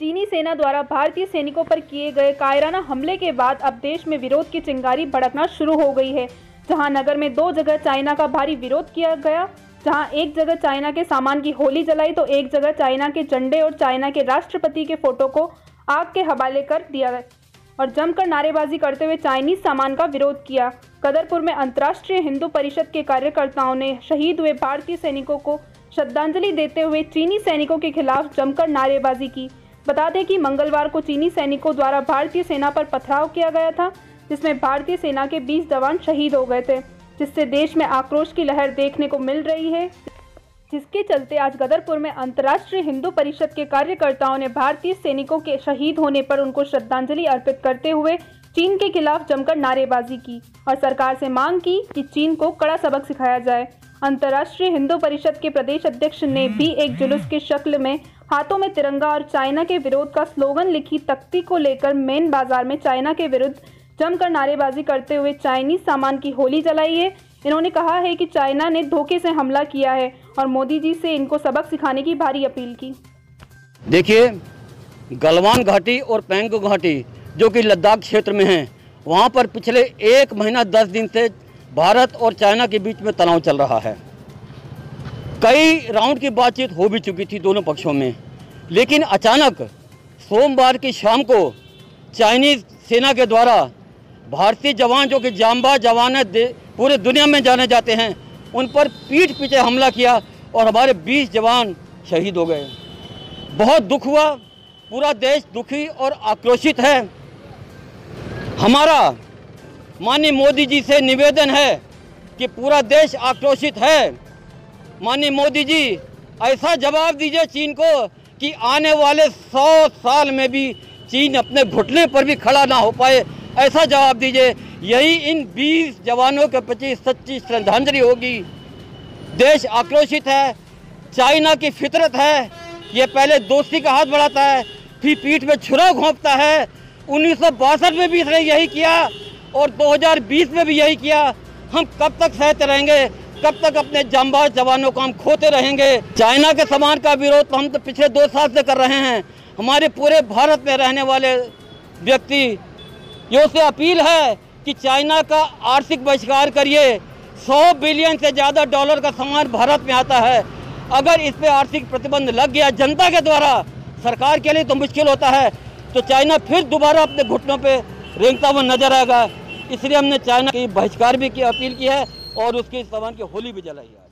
सेना द्वारा भारतीय सैनिकों पर किए गए कायराना हमले के बाद अब देश में विरोध की चिंगारी भड़कना शुरू हो गई है। जहाँ नगर में दो जगह चाइना का भारी विरोध किया गया, जहाँ एक जगह चाइना के सामान की होली जलाई तो एक जगह चाइना के झंडे और चाइना के राष्ट्रपति के फ़ोटो को आग के हवाले कर दिया गया और जमकर नारेबाजी करते हुए चाइनीज़ सामान का विरोध किया। कदरपुर में अंतर्राष्ट्रीय हिंदू परिषद के कार्यकर्ताओं ने शहीद हुए भारतीय सैनिकों को श्रद्धांजलि देते हुए चीनी सैनिकों के खिलाफ जमकर नारेबाजी की। बता दें कि मंगलवार को चीनी सैनिकों द्वारा भारतीय सेना पर पथराव किया गया था, जिसमें भारतीय सेना के 20 जवान शहीद हो गए थे, जिससे देश में आक्रोश की लहर देखने को मिल रही है। जिसके चलते आज गदरपुर में अंतर्राष्ट्रीय हिंदू परिषद के कार्यकर्ताओं ने भारतीय सैनिकों के शहीद होने पर उनको श्रद्धांजलि अर्पित करते हुए चीन के खिलाफ जमकर नारेबाजी की और सरकार से मांग की कि चीन को कड़ा सबक सिखाया जाए। अंतर्राष्ट्रीय हिंदू परिषद के प्रदेश अध्यक्ष ने भी एक जुलूस के शक्ल में हाथों में तिरंगा और चाइना के विरोध का स्लोगन लिखी तख्ती को लेकर मेन बाज़ार में चाइना के विरुद्ध जमकर नारेबाजी करते हुए चाइनीज़ सामान की होली जलाई है। इन्होंने कहा है कि चाइना ने धोखे से हमला किया है और मोदी जी से इनको सबक सिखाने की भारी अपील की। देखिए, गलवान घाटी और पैंगो घाटी, जो कि लद्दाख क्षेत्र में है, वहाँ पर पिछले एक महीना दस दिन से भारत और चाइना के बीच में तनाव चल रहा है। कई राउंड की बातचीत हो भी चुकी थी दोनों पक्षों में। लेकिन अचानक सोमवार की शाम को चाइनीज़ सेना के द्वारा भारतीय जवान जो कि जाम्बा जवान है पूरे दुनिया में जाने जाते हैं, उन पर पीठ पीछे हमला किया और हमारे 20 जवान शहीद हो गए। बहुत दुख हुआ, पूरा देश दुखी और आक्रोशित है। हमारा माननीय मोदी जी से निवेदन है कि पूरा देश आक्रोशित है। माननीय मोदी जी ऐसा जवाब दीजिए चीन को कि आने वाले सौ साल में भी चीन अपने घुटने पर भी खड़ा ना हो पाए। ऐसा जवाब दीजिए, यही इन 20 जवानों के प्रति सच्ची श्रद्धांजलि होगी। देश आक्रोशित है, चाइना की फितरत है, ये पहले दोस्ती का हाथ बढ़ाता है, फिर पीठ में छुरा घोंपता है। उन्नीस सौ बासठ में भी इसने यही किया और 2020 में भी यही किया। हम कब तक सहते रहेंगे? कब तक अपने जामबाज जवानों को हम खोते रहेंगे? चाइना के सामान का विरोध तो हम तो पिछले दो साल से कर रहे हैं। हमारे पूरे भारत में रहने वाले व्यक्ति, ये उससे अपील है कि चाइना का आर्थिक बहिष्कार करिए। 100 बिलियन से ज़्यादा डॉलर का सामान भारत में आता है। अगर इस पर आर्थिक प्रतिबंध लग गया जनता के द्वारा, सरकार के लिए तो मुश्किल होता है। तो चाइना फिर दोबारा अपने घुटनों पर रेंगता हुआ नज़र आएगा। इसलिए हमने चाइना की बहिष्कार भी की, अपील की है। और उसके इस सामान की होली भी जलाई है